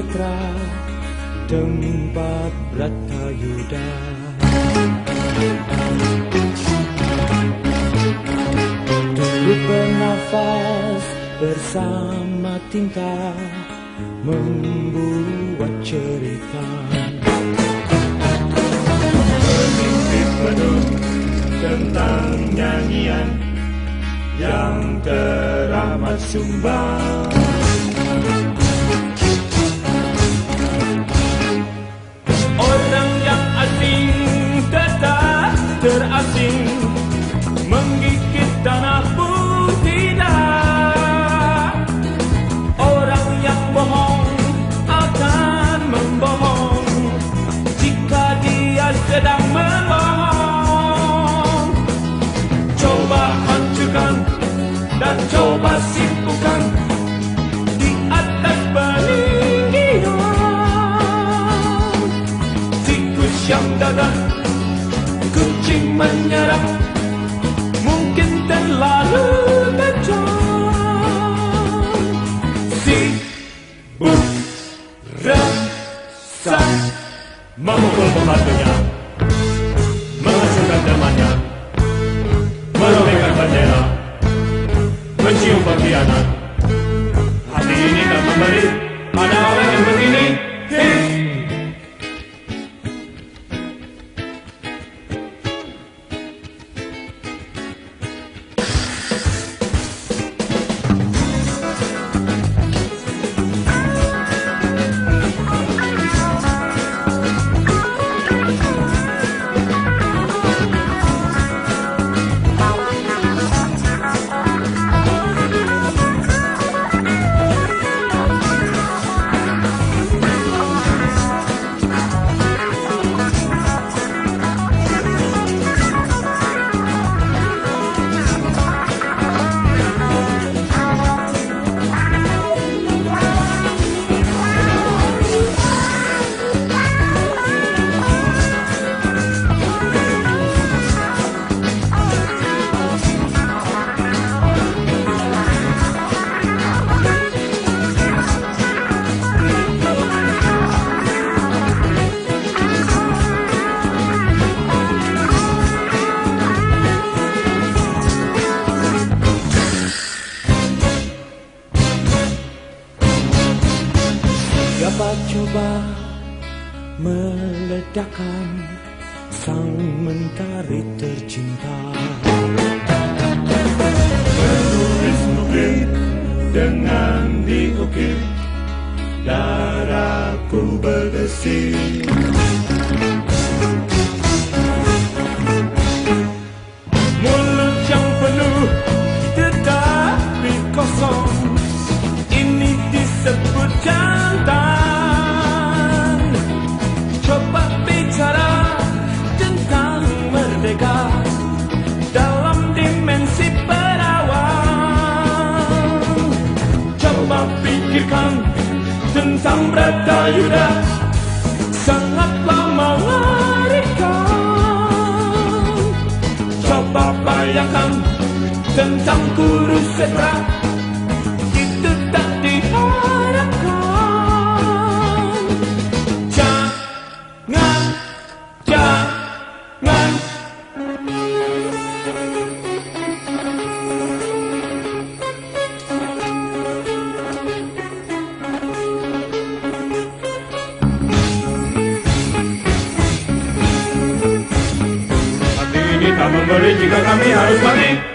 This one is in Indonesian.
tempat Bratayuda Turut bernafas bersama tinta Membuat cerita. Penuh tentang nyanyian Yang teramat sumbang pisać mă kolbo în Mama się kandemania Mama się kandemania Mama się kandemania Coba meledakkan sang mentari tercinta. Menulis bukit dengan diukir Darahku berdesir Coba pikirkan tentang Bratayuda Sangatlah mengerikan Coba bayangkan tentang Kurusetra Kamu beri jika kami harus mati